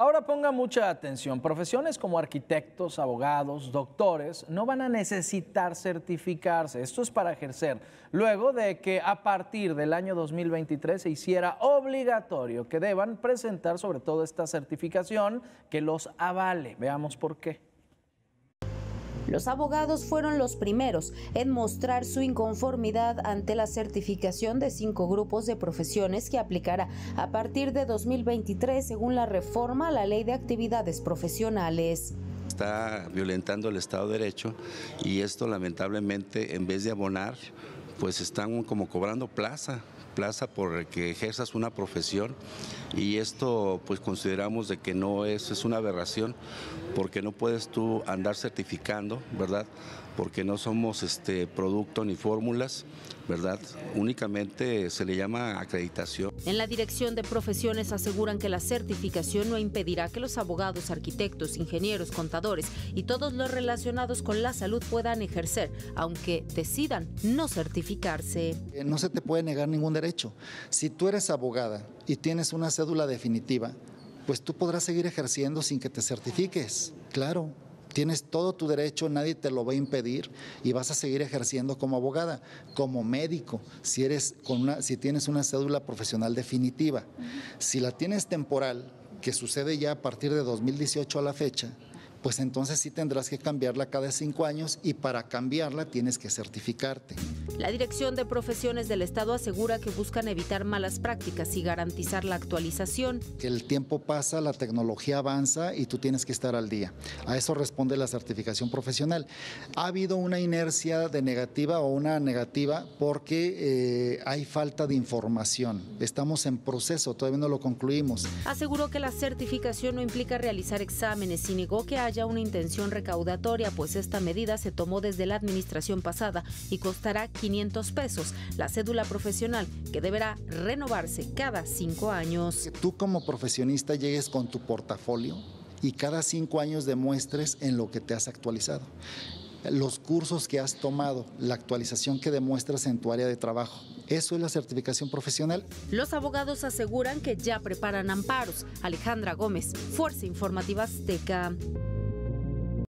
Ahora ponga mucha atención. Profesiones como arquitectos, abogados, doctores no van a necesitar certificarse. Esto es para ejercer. Luego de que a partir del año 2023 se hiciera obligatorio que deban presentar sobre todo esta certificación que los avale. Veamos por qué. Los abogados fueron los primeros en mostrar su inconformidad ante la certificación de cinco grupos de profesiones que aplicará a partir de 2023 según la reforma a la Ley de Actividades Profesionales. Está violentando el Estado de Derecho y esto lamentablemente en vez de abonar, pues están como cobrando plaza plaza por que ejerzas una profesión y esto pues consideramos de que no es, es una aberración porque no puedes tú andar certificando, ¿verdad? Porque no somos este producto ni fórmulas, ¿verdad? Únicamente se le llama acreditación. En la Dirección de Profesiones aseguran que la certificación no impedirá que los abogados, arquitectos, ingenieros, contadores y todos los relacionados con la salud puedan ejercer, aunque decidan no certificarse. Eh, no se te puede negar ningún derecho. Si tú eres abogada y tienes una cédula definitiva, pues tú podrás seguir ejerciendo sin que te certifiques, claro. Tienes todo tu derecho, nadie te lo va a impedir y vas a seguir ejerciendo como abogada, como médico, si, eres con una, si tienes una cédula profesional definitiva. Si la tienes temporal, que sucede ya a partir de 2018 a la fecha, pues entonces sí tendrás que cambiarla cada cinco años y para cambiarla tienes que certificarte. La Dirección de Profesiones del Estado asegura que buscan evitar malas prácticas y garantizar la actualización. El tiempo pasa, la tecnología avanza y tú tienes que estar al día. A eso responde la certificación profesional. Ha habido una inercia de negativa o una negativa porque eh, hay falta de información. Estamos en proceso, todavía no lo concluimos. Aseguró que la certificación no implica realizar exámenes y negó que haya una intención recaudatoria, pues esta medida se tomó desde la administración pasada y costará 500 pesos, la cédula profesional que deberá renovarse cada cinco años. Tú como profesionista llegues con tu portafolio y cada cinco años demuestres en lo que te has actualizado los cursos que has tomado, la actualización que demuestras en tu área de trabajo. Eso es la certificación profesional. Los abogados aseguran que ya preparan amparos. Alejandra Gómez, Fuerza Informativa Azteca.